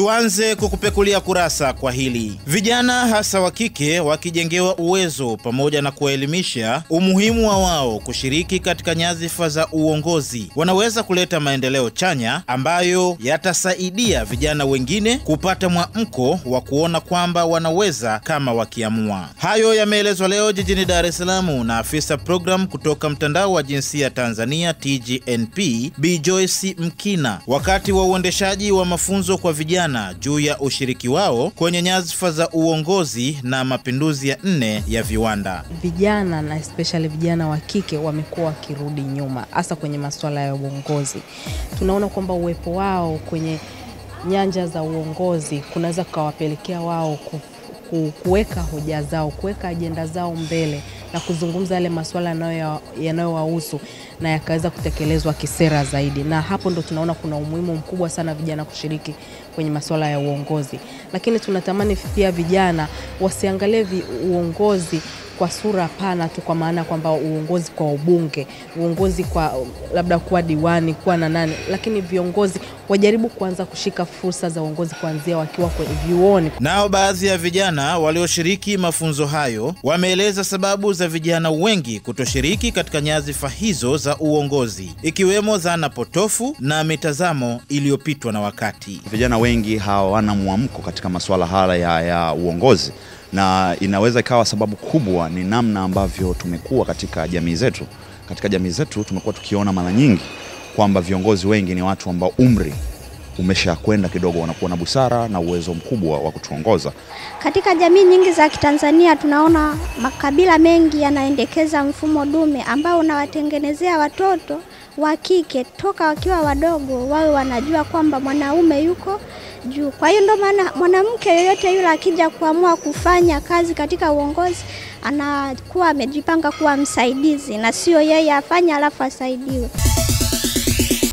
Tuanze kukupekulia kurasa kwa hili. Vijana hasa wa kike wakijengewa uwezo pamoja na kuwaelimisha umuhimu wa wao kushiriki katika nyadhifa za uongozi, wanaweza kuleta maendeleo chanya ambayo yatasaidia vijana wengine kupata mwamko wa kuona kwamba wanaweza kama wakiamua. Hayo yameelezwa leo jijini Dar es Salaam na afisa program kutoka mtandao wa jinsia Tanzania TGNP Bi Joyce Mkina wakati wa uendeshaji wa mafunzo kwa vijana juu ya ushiriki wao kwenye nyadhifa za uongozi na mapinduzi ya nne ya viwanda. Vijana na especially vijana wa kike wamekuwa wakirudi nyuma, hasa kwenye masuala ya uongozi. Tunaona kwamba uwepo wao kwenye nyanja za uongozi kunaweza kukawapelekea wao ku, ku, kuweka hoja zao, kuweka ajenda zao mbele na kuzungumza yale masuala yanayowahusu na yakaweza kutekelezwa kisera zaidi, na hapo ndo tunaona kuna umuhimu mkubwa sana vijana kushiriki kwenye masuala ya uongozi. Lakini tunatamani pia vijana wasiangalie uongozi kwa sura pana tu, kwa maana kwamba uongozi kwa ubunge, uongozi kwa labda kuwa diwani, kuwa na nani, lakini viongozi wajaribu kuanza kushika fursa za uongozi kuanzia wakiwa kwenye vyuoni. Nao baadhi ya vijana walioshiriki mafunzo hayo wameeleza sababu za vijana wengi kutoshiriki katika nyadhifa hizo za uongozi, ikiwemo dhana potofu na mitazamo iliyopitwa na wakati. Vijana wengi hawana mwamko katika masuala haya ya, ya uongozi na inaweza ikawa sababu kubwa ni namna ambavyo tumekuwa katika jamii zetu. Katika jamii zetu tumekuwa tukiona mara nyingi kwamba viongozi wengi ni watu ambao umri umesha kwenda kidogo, wanakuwa na busara na uwezo mkubwa wa kutuongoza. Katika jamii nyingi za Kitanzania tunaona makabila mengi yanaendekeza mfumo dume ambao unawatengenezea watoto wa kike toka wakiwa wadogo wawe wanajua kwamba mwanaume yuko juu. Kwa hiyo ndio maana mwanamke yoyote yule akija kuamua kufanya kazi katika uongozi anakuwa amejipanga kuwa msaidizi na sio yeye afanye alafu asaidiwe.